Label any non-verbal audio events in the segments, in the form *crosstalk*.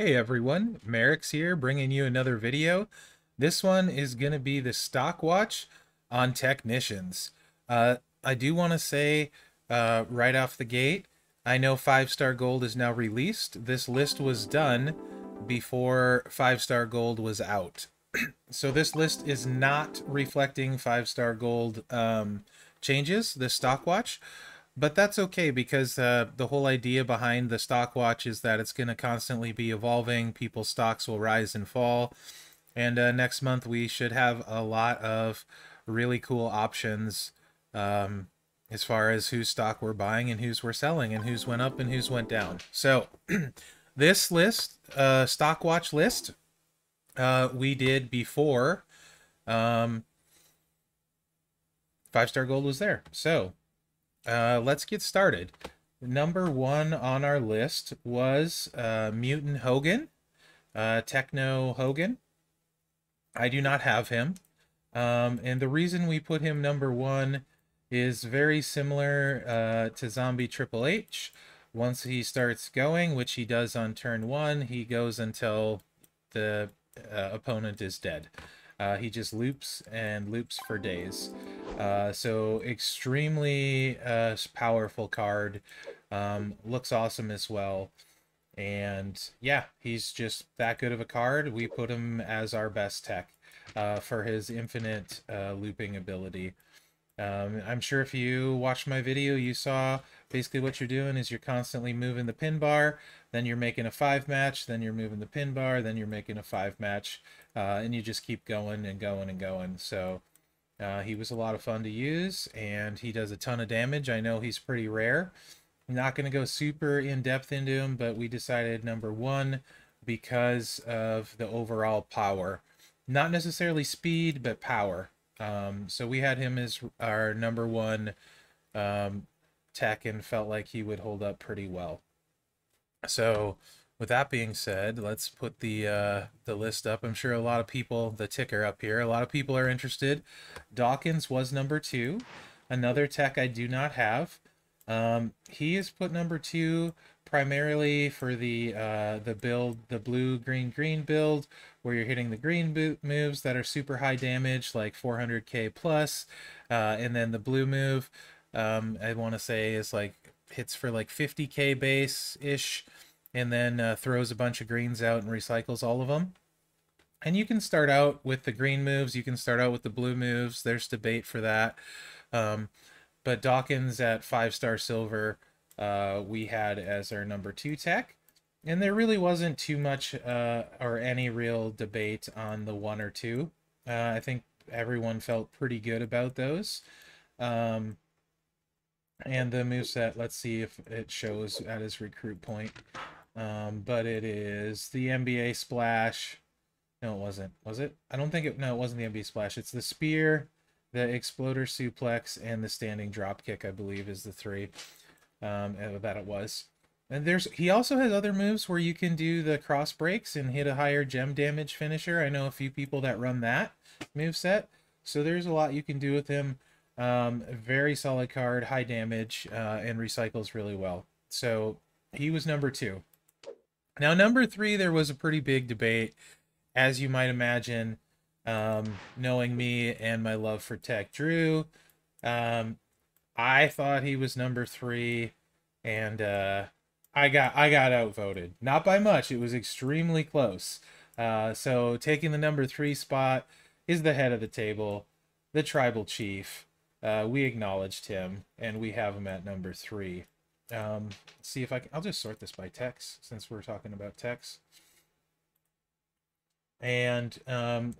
Hey everyone, Mherex here bringing you another video. This one is going to be the stock watch on technicians. Uh, I do want to say uh, right off the gate, I know 5 Star Gold is now released. This list was done before 5 Star Gold was out. *clears throat* so this list is not reflecting 5 Star Gold um, changes, the stock watch but that's okay because uh, the whole idea behind the stock watch is that it's going to constantly be evolving. People's stocks will rise and fall. And uh, next month, we should have a lot of really cool options um, as far as whose stock we're buying and whose we're selling and who's went up and who's went down. So, *clears throat* this list, uh, stock watch list, uh, we did before um, Five Star Gold was there. So, uh, let's get started. Number one on our list was uh, Mutant Hogan, uh, Techno Hogan. I do not have him. Um, and the reason we put him number one is very similar uh, to Zombie Triple H. Once he starts going, which he does on turn one, he goes until the uh, opponent is dead. Uh, he just loops and loops for days. Uh, so extremely uh, powerful card. Um, looks awesome as well. And yeah, he's just that good of a card. We put him as our best tech uh, for his infinite uh, looping ability. Um, I'm sure if you watched my video, you saw basically what you're doing is you're constantly moving the pin bar, then you're making a five match, then you're moving the pin bar, then you're making a five match, uh, and you just keep going and going and going. So uh, he was a lot of fun to use, and he does a ton of damage. I know he's pretty rare. I'm not going to go super in depth into him, but we decided number one because of the overall power. Not necessarily speed, but power. Um, so we had him as our number one um, tech and felt like he would hold up pretty well. So with that being said, let's put the uh, the list up. I'm sure a lot of people, the ticker up here, a lot of people are interested. Dawkins was number two. Another tech I do not have. Um, he is put number two primarily for the uh, the build, the blue green green build, where you're hitting the green boot moves that are super high damage, like 400k plus, uh, and then the blue move, um, I want to say is like hits for like 50k base ish, and then uh, throws a bunch of greens out and recycles all of them. And you can start out with the green moves. You can start out with the blue moves. There's debate for that. Um, but Dawkins at five star silver uh, we had as our number two tech. And there really wasn't too much uh, or any real debate on the one or two. Uh, I think everyone felt pretty good about those. Um, and the moveset, let's see if it shows at his recruit point. Um, but it is the NBA splash. No, it wasn't. Was it? I don't think it. No, it wasn't the NBA splash. It's the spear, the exploder suplex, and the standing drop kick. I believe is the three um, uh, that it was. And there's he also has other moves where you can do the cross breaks and hit a higher gem damage finisher. I know a few people that run that move set. So there's a lot you can do with him. Um, very solid card, high damage, uh, and recycles really well. So he was number two. Now number three, there was a pretty big debate, as you might imagine, um, knowing me and my love for Tech Drew. Um, I thought he was number three, and uh, I got I got outvoted. Not by much. It was extremely close. Uh, so taking the number three spot is the head of the table, the tribal chief. Uh, we acknowledged him, and we have him at number three. Um, see if I can. I'll just sort this by text since we're talking about text. And um,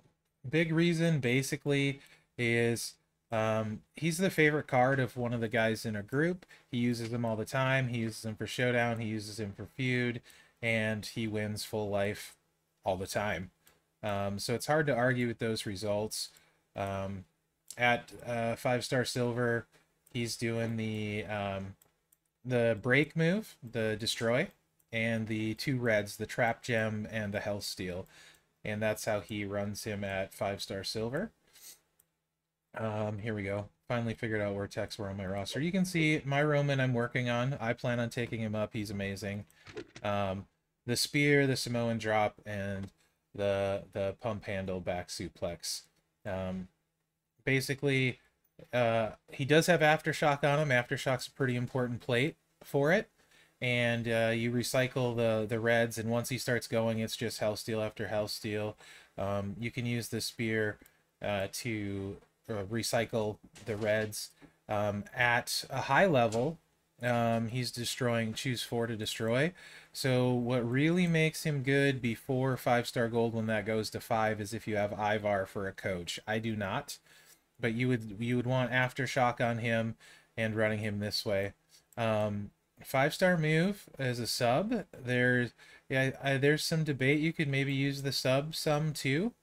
big reason basically is um, he's the favorite card of one of the guys in a group. He uses them all the time. He uses them for showdown. He uses them for feud, and he wins full life all the time. Um, so it's hard to argue with those results. Um, at uh, five star silver, he's doing the um, the break move, the destroy, and the two reds, the trap gem and the hell steel, and that's how he runs him at five star silver. Um, here we go. Finally figured out where techs were on my roster. You can see my Roman I'm working on. I plan on taking him up. He's amazing. Um, the spear, the Samoan drop, and the the pump handle back suplex. Um, basically, uh, he does have aftershock on him. Aftershock's a pretty important plate for it, and uh, you recycle the the reds. And once he starts going, it's just hell steel after hell steel. Um, you can use the spear uh, to uh, recycle the reds um, at a high level. Um, he's destroying choose four to destroy. So what really makes him good before five star gold when that goes to five is if you have Ivar for a coach. I do not, but you would you would want aftershock on him and running him this way. Um, five star move as a sub. There's yeah, I, there's some debate. You could maybe use the sub some too.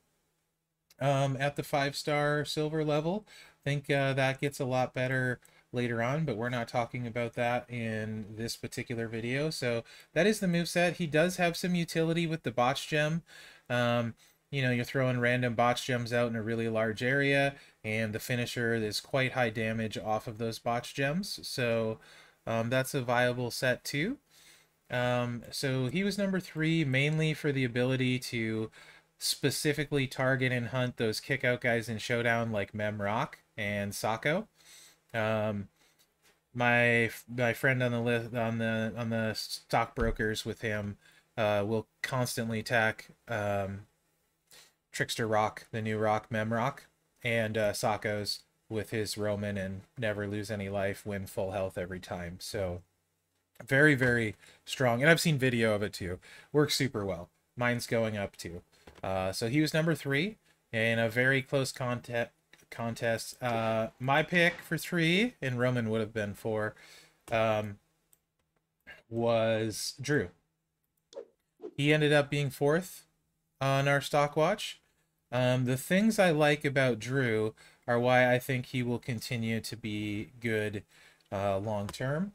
Um, at the five star silver level, I think uh, that gets a lot better later on, but we're not talking about that in this particular video. So that is the move set. He does have some utility with the botch gem. Um, you know, you're throwing random botch gems out in a really large area, and the finisher is quite high damage off of those botch gems. So um, that's a viable set too. Um, so he was number three mainly for the ability to specifically target and hunt those kick out guys in Showdown like Memrock and Sako. Um, my my friend on the list on the on the stockbrokers with him uh, will constantly attack um, Trickster Rock, the new Rock Mem Rock, and uh, Sako's with his Roman and never lose any life, win full health every time. So very very strong, and I've seen video of it too. Works super well. Mine's going up too. Uh, so he was number three in a very close contest contest. Uh, my pick for three, and Roman would have been four, um, was Drew. He ended up being fourth on our stock watch. Um, the things I like about Drew are why I think he will continue to be good uh, long term.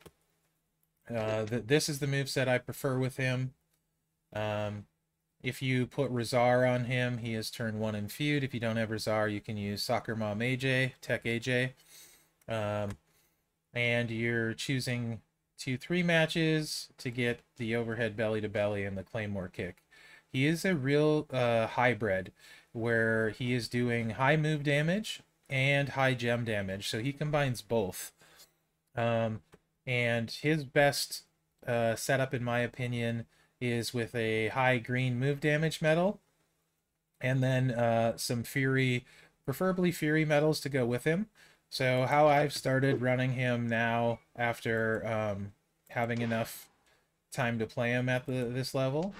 Uh, th- this is the move set I prefer with him. Um, if you put Razar on him, he is turn one in feud. If you don't have Razar, you can use Soccer Mom AJ, Tech AJ. Um, and you're choosing two three matches to get the overhead belly to belly and the claymore kick. He is a real uh, hybrid where he is doing high move damage and high gem damage. So he combines both. Um, and his best uh, setup, in my opinion, is with a high green move damage medal, and then uh, some Fury, preferably Fury medals to go with him. So how I've started running him now after um, having enough time to play him at the, this level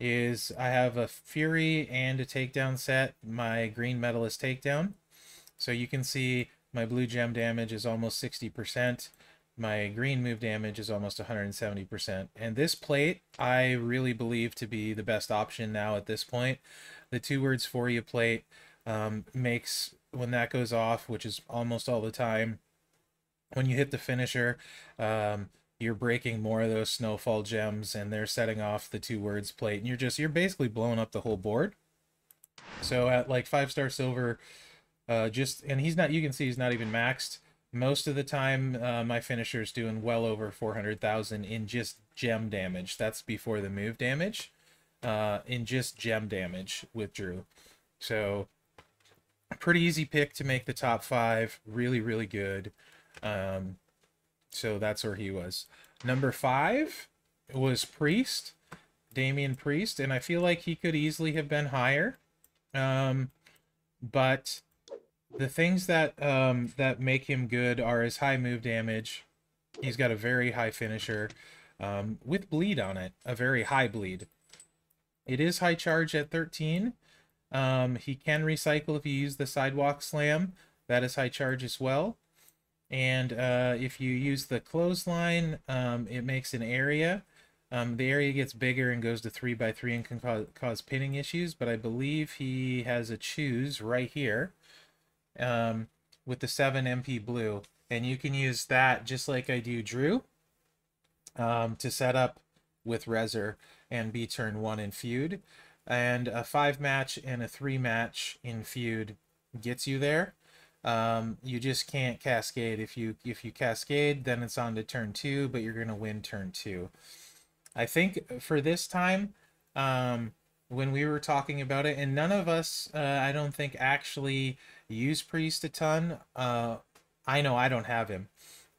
is I have a Fury and a takedown set. My green medal is takedown. So you can see my blue gem damage is almost 60% my green move damage is almost 170%. And this plate, I really believe to be the best option now at this point. The two words for you plate um, makes, when that goes off, which is almost all the time, when you hit the finisher, um, you're breaking more of those snowfall gems and they're setting off the two words plate. And you're just, you're basically blowing up the whole board. So at like five star silver, uh, just, and he's not, you can see he's not even maxed most of the time uh, my finisher is doing well over 400,000 in just gem damage. That's before the move damage. Uh, in just gem damage with Drew. So pretty easy pick to make the top five. Really, really good. Um, so that's where he was. Number five was Priest, Damian Priest, and I feel like he could easily have been higher. Um, but the things that um, that make him good are his high move damage. He's got a very high finisher um, with bleed on it, a very high bleed. It is high charge at 13. Um, he can recycle if you use the sidewalk slam. That is high charge as well. And uh, if you use the clothesline, um, it makes an area. Um, the area gets bigger and goes to 3 by 3 and can cause, cause pinning issues, but I believe he has a choose right here um, with the 7 MP blue. And you can use that just like I do Drew um, to set up with Razar and be turn 1 in feud. And a 5 match and a 3 match in feud gets you there. Um, you just can't cascade. If you if you cascade, then it's on to turn 2, but you're going to win turn 2. I think for this time, um, when we were talking about it, and none of us, uh, I don't think, actually use Priest a ton. Uh, I know I don't have him,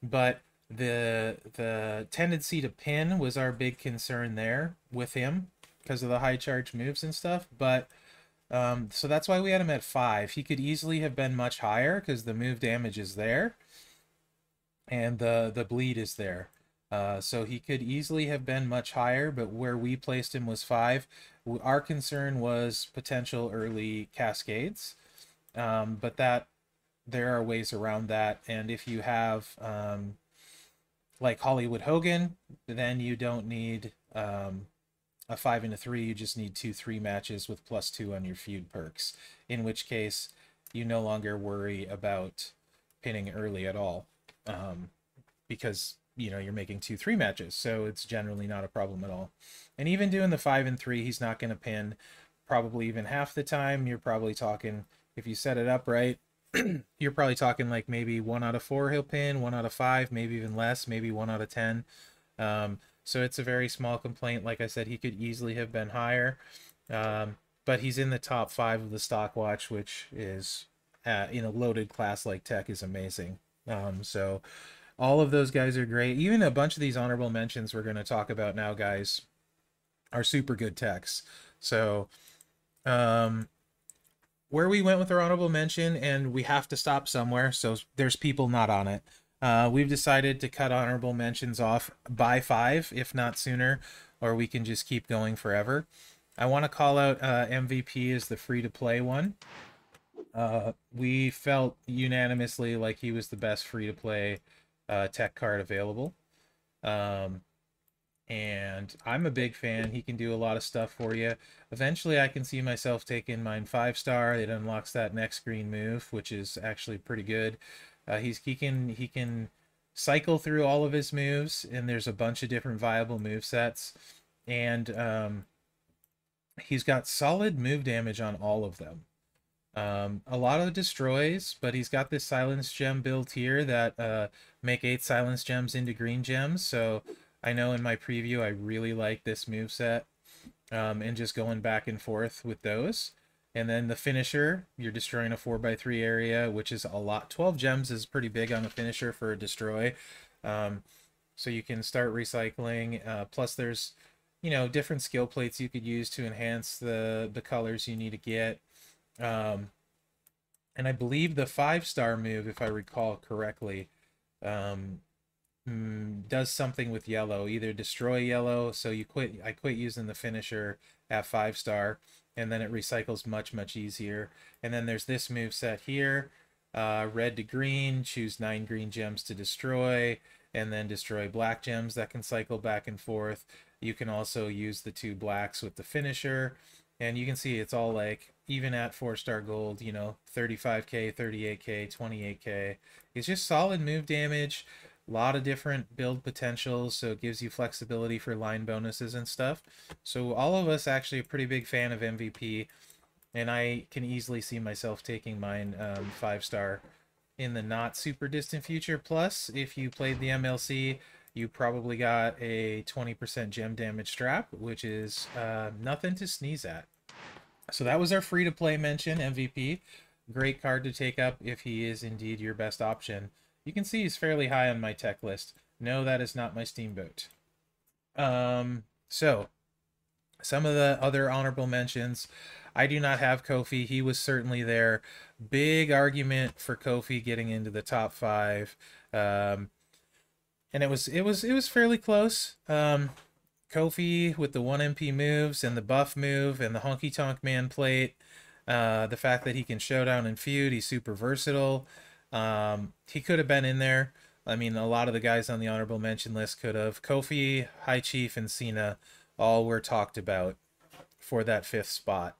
but the the tendency to pin was our big concern there with him because of the high charge moves and stuff. But um, so that's why we had him at five. He could easily have been much higher because the move damage is there, and the the bleed is there. Uh, so he could easily have been much higher, but where we placed him was five. Our concern was potential early cascades, um, but that there are ways around that. And if you have um, like Hollywood Hogan, then you don't need um, a five and a three. You just need two three matches with plus two on your feud perks. In which case, you no longer worry about pinning early at all, um, because you know you're making two three matches, so it's generally not a problem at all. And even doing the five and three, he's not going to pin. Probably even half the time, you're probably talking if you set it up right *clears throat* you're probably talking like maybe one out of four he'll pin, one out of five, maybe even less, maybe one out of ten. Um, so it's a very small complaint. Like I said, he could easily have been higher, um, but he's in the top five of the stock watch, which is uh, in a loaded class like Tech is amazing. Um, so all of those guys are great. Even a bunch of these honorable mentions we're going to talk about now, guys, are super good techs. So um, where we went with our honorable mention, and we have to stop somewhere, so there's people not on it. Uh, we've decided to cut honorable mentions off by five, if not sooner, or we can just keep going forever. I want to call out uh, MVP as the free to play one. Uh, we felt unanimously like he was the best free to play uh, tech card available. Um, and I'm a big fan. He can do a lot of stuff for you. Eventually, I can see myself taking mine five star. It unlocks that next green move, which is actually pretty good. Uh, he's he can he can cycle through all of his moves, and there's a bunch of different viable move sets, and um, he's got solid move damage on all of them. Um, a lot of destroys, but he's got this silence gem built here that uh, make eight silence gems into green gems. So I know in my preview I really like this move set um, and just going back and forth with those. And then the finisher, you're destroying a 4x3 area, which is a lot. 12 gems is pretty big on a finisher for a destroy. Um, so you can start recycling. Uh, plus there's, you know, different skill plates you could use to enhance the, the colors you need to get. Um, and I believe the five star move, if I recall correctly, um, mm, does something with yellow, either destroy yellow. So you quit. I quit using the finisher at five star, and then it recycles much much easier. And then there's this move set here, uh, red to green. Choose nine green gems to destroy, and then destroy black gems that can cycle back and forth. You can also use the two blacks with the finisher, and you can see it's all like even at four star gold. You know, 35k, 38k, 28k. It's just solid move damage a lot of different build potentials, so it gives you flexibility for line bonuses and stuff. So all of us actually a pretty big fan of MVP, and I can easily see myself taking mine um, five star in the not super distant future. Plus, if you played the MLC, you probably got a 20% gem damage strap, which is uh, nothing to sneeze at. So that was our free to play mention, MVP. Great card to take up if he is indeed your best option. You can see he's fairly high on my tech list. No, that is not my steamboat. Um, so, some of the other honorable mentions. I do not have Kofi. He was certainly there. Big argument for Kofi getting into the top five. Um, and it was it was it was fairly close. Um, Kofi with the one MP moves and the buff move and the honky tonk man plate. Uh, the fact that he can showdown and feud, he's super versatile. Um, he could have been in there. I mean, a lot of the guys on the honorable mention list could have. Kofi, High Chief, and Cena all were talked about for that fifth spot.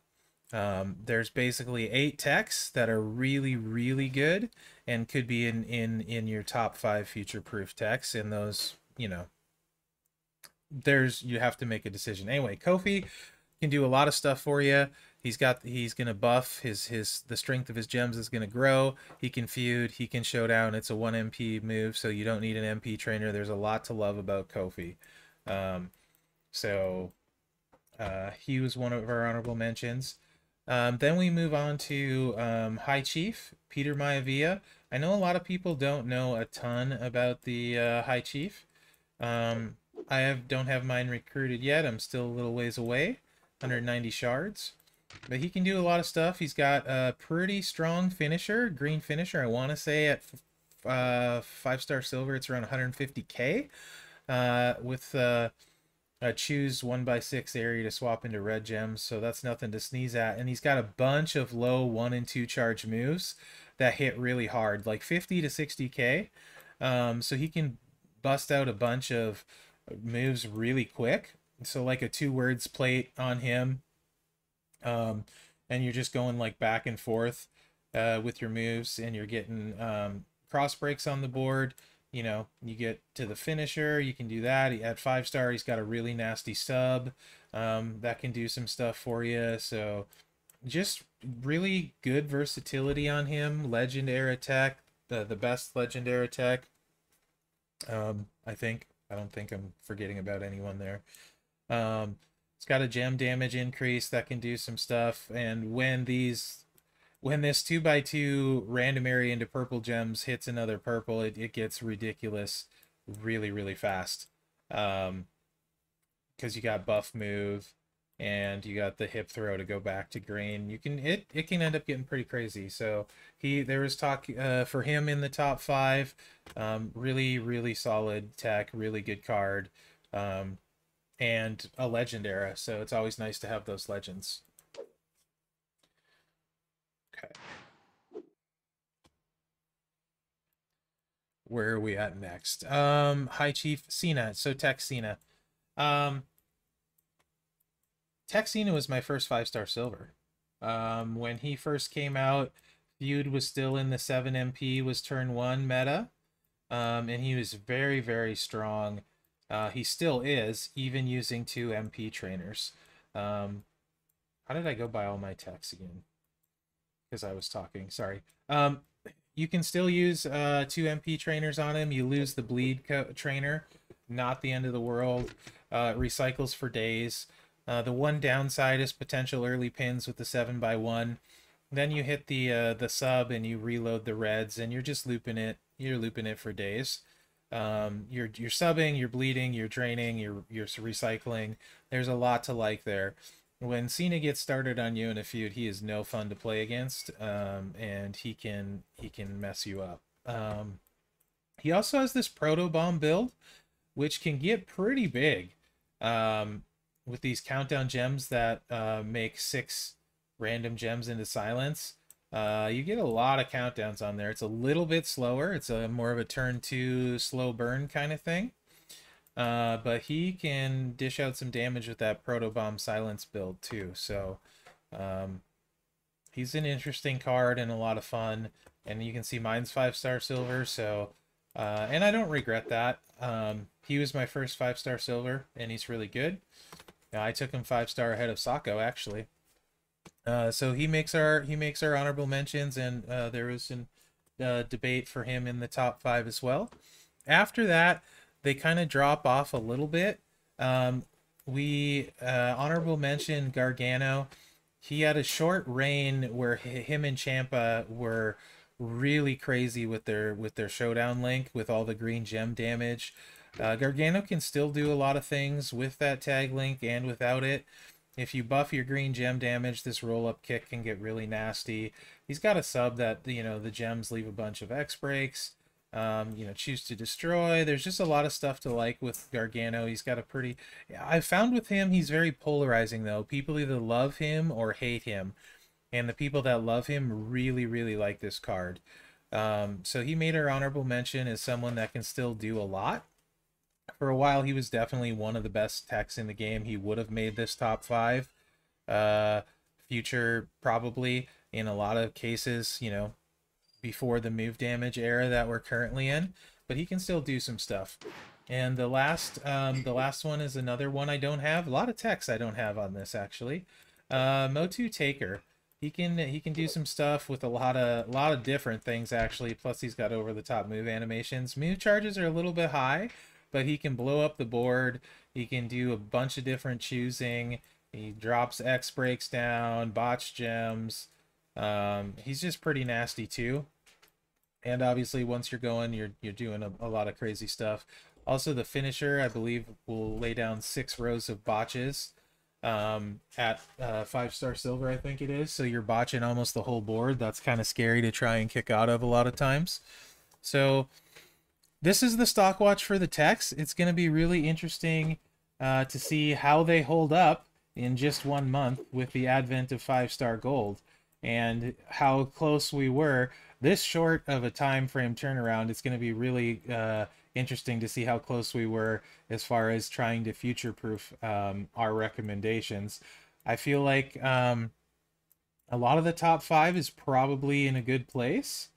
Um, there's basically eight techs that are really, really good and could be in in in your top five future proof techs. And those, you know, there's you have to make a decision. Anyway, Kofi can do a lot of stuff for you. He's got he's gonna buff his his the strength of his gems is gonna grow. He can feud. He can showdown. It's a one MP move, so you don't need an MP trainer. There's a lot to love about Kofi. Um, So uh, he was one of our honorable mentions. Um, then we move on to um, High Chief Peter Maivia. I know a lot of people don't know a ton about the uh, High Chief. Um, I have don't have mine recruited yet. I'm still a little ways away, 190 shards. But he can do a lot of stuff. He's got a pretty strong finisher, green finisher. I want to say at uh, five star silver, it's around 150k. Uh, with uh, choose one by six area to swap into red gems, so that's nothing to sneeze at. And he's got a bunch of low one and two charge moves that hit really hard, like 50 to 60k. Um, so he can bust out a bunch of moves really quick. So like a two words plate on him, um, and you're just going like back and forth uh, with your moves, and you're getting um, cross breaks on the board you know, you get to the finisher, you can do that. At five star, he's got a really nasty sub um, that can do some stuff for you. So just really good versatility on him. Legend era tech, the, the best legend era tech. Um, I think. I don't think I'm forgetting about anyone there. Um, it's got a gem damage increase that can do some stuff. And when these when this 2x2 random area into purple gems hits another purple, it, it gets ridiculous really, really fast. Um, because you got buff move and you got the hip throw to go back to green. You can it it can end up getting pretty crazy. So he there was talk uh, for him in the top five. Um, really really solid tech, really good card, um, and a legend era. So it's always nice to have those legends. Okay. Where are we at next? Um, High Chief Cena. So Tech Cena. Um, Tech Cena was my first five star silver. Um, when he first came out, Feud was still in the 7 MP, was turn one meta. Um, and he was very, very strong. Uh, he still is, even using two MP trainers. Um, how did I go by all my techs again? because I was talking. Sorry. Um, you can still use uh, two MP trainers on him. You lose the bleed trainer, not the end of the world. Uh, recycles for days. Uh, the one downside is potential early pins with the seven by one. Then you hit the uh, the sub and you reload the reds, and you're just looping it. You're looping it for days. Um, you're you're subbing, you're bleeding, you're draining, you're you're recycling. There's a lot to like there when Cena gets started on you in a feud, he is no fun to play against, um, and he can he can mess you up. Um, he also has this proto bomb build, which can get pretty big um, with these countdown gems that uh, make six random gems into silence. Uh, you get a lot of countdowns on there. It's a little bit slower. It's a more of a turn two slow burn kind of thing. Uh, but he can dish out some damage with that proto bomb silence build too. So um, he's an interesting card and a lot of fun. And you can see mine's five star silver. So uh, and I don't regret that. Um, he was my first five star silver, and he's really good. I took him five star ahead of Sako actually. Uh, so he makes our he makes our honorable mentions, and uh, there was an uh, debate for him in the top five as well. After that, they kind of drop off a little bit. Um, we uh, honorable mention Gargano. He had a short reign where him and Ciampa were really crazy with their with their showdown link with all the green gem damage. Uh, Gargano can still do a lot of things with that tag link and without it. If you buff your green gem damage, this roll up kick can get really nasty. He's got a sub that you know the gems leave a bunch of X breaks um, you know, choose to destroy. There's just a lot of stuff to like with Gargano. He's got a pretty. I've found with him, he's very polarizing though. People either love him or hate him, and the people that love him really, really like this card. Um, so he made our honorable mention as someone that can still do a lot. For a while, he was definitely one of the best techs in the game. He would have made this top five. Uh, future probably in a lot of cases, you know, before the move damage era that we're currently in, but he can still do some stuff. And the last, um, the last one is another one I don't have. A lot of techs I don't have on this actually. Uh, Motu Taker. He can he can do some stuff with a lot of a lot of different things actually. Plus he's got over the top move animations. Move charges are a little bit high, but he can blow up the board. He can do a bunch of different choosing. He drops X breaks down, botch gems. Um, he's just pretty nasty too. And obviously, once you're going, you're you're doing a, a lot of crazy stuff. Also, the finisher, I believe, will lay down six rows of botches um, at uh, five star silver, I think it is. So you're botching almost the whole board. That's kind of scary to try and kick out of a lot of times. So this is the stock watch for the techs. It's going to be really interesting uh, to see how they hold up in just one month with the advent of five star gold and how close we were. This short of a time frame turnaround it's going to be really uh, interesting to see how close we were as far as trying to future proof um, our recommendations. I feel like um, a lot of the top five is probably in a good place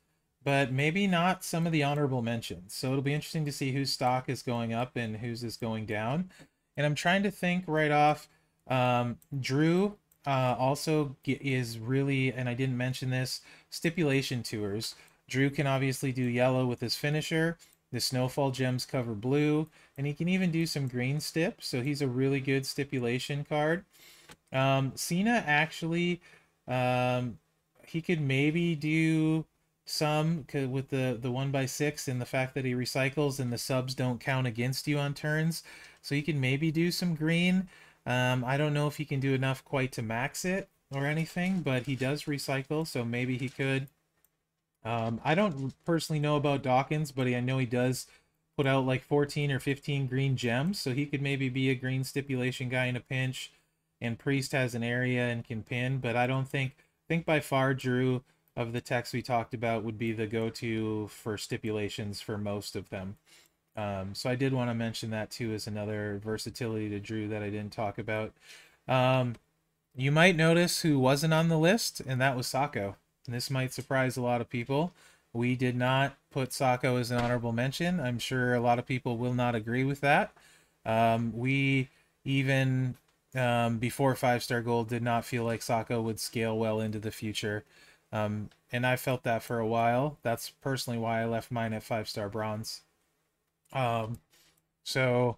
but maybe not some of the honorable mentions so it'll be interesting to see whose stock is going up and whose is going down and i'm trying to think right off um, drew uh, also is really, and I didn't mention this, stipulation tours. Drew can obviously do yellow with his finisher. The snowfall gems cover blue, and he can even do some green stip. So he's a really good stipulation card. Um, Cena actually, um, he could maybe do some with the the one by six and the fact that he recycles and the subs don't count against you on turns. So he can maybe do some green. Um, I don't know if he can do enough quite to max it or anything, but he does recycle, so maybe he could. Um, I don't personally know about Dawkins, but I know he does put out like 14 or 15 green gems, so he could maybe be a green stipulation guy in a pinch. And Priest has an area and can pin, but I don't think I think by far Drew of the text we talked about would be the go-to for stipulations for most of them. Um, so I did want to mention that too as another versatility to Drew that I didn't talk about. Um, you might notice who wasn't on the list, and that was Sako. And this might surprise a lot of people. We did not put Sako as an honorable mention. I'm sure a lot of people will not agree with that. Um, we even um, before five star gold did not feel like Sako would scale well into the future. Um, and I felt that for a while. That's personally why I left mine at five star bronze. Um, so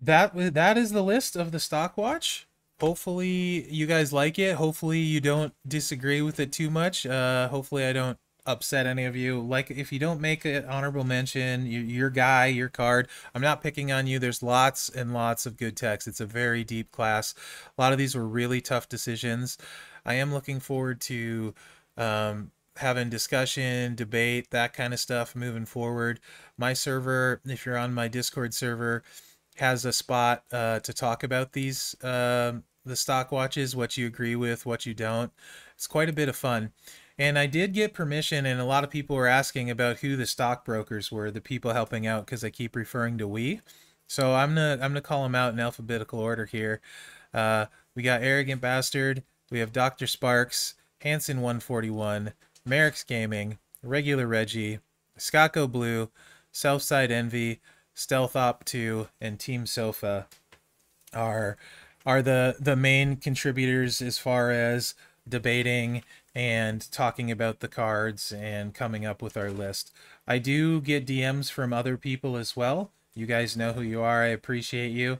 that that is the list of the stock watch. Hopefully you guys like it. Hopefully you don't disagree with it too much. Uh, hopefully I don't upset any of you. Like if you don't make an honorable mention, you, your guy, your card. I'm not picking on you. There's lots and lots of good text. It's a very deep class. A lot of these were really tough decisions. I am looking forward to um, having discussion, debate, that kind of stuff moving forward. My server, if you're on my Discord server, has a spot uh, to talk about these uh, the stock watches, what you agree with, what you don't. It's quite a bit of fun. And I did get permission, and a lot of people were asking about who the stockbrokers were, the people helping out, because I keep referring to we. So I'm gonna I'm gonna call them out in alphabetical order here. Uh, we got arrogant bastard. We have Dr. Sparks, Hanson 141, Mherex Gaming, Regular Reggie, Skako Blue, Southside Envy, Stealth Op 2, and Team Sofa are are the the main contributors as far as debating and talking about the cards and coming up with our list. I do get DMs from other people as well. You guys know who you are. I appreciate you.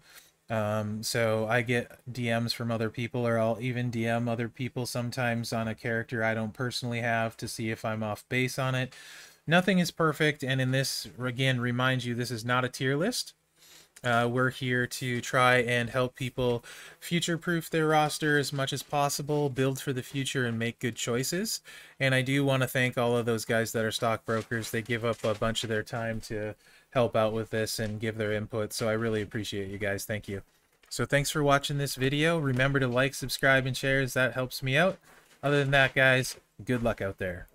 Um, so I get DMs from other people, or I'll even DM other people sometimes on a character I don't personally have to see if I'm off base on it. Nothing is perfect, and in this, again, remind you this is not a tier list. Uh, we're here to try and help people future proof their roster as much as possible, build for the future, and make good choices. And I do want to thank all of those guys that are stockbrokers. They give up a bunch of their time to help out with this and give their input. So I really appreciate you guys. Thank you. So thanks for watching this video. Remember to like, subscribe, and share as that helps me out. Other than that, guys, good luck out there.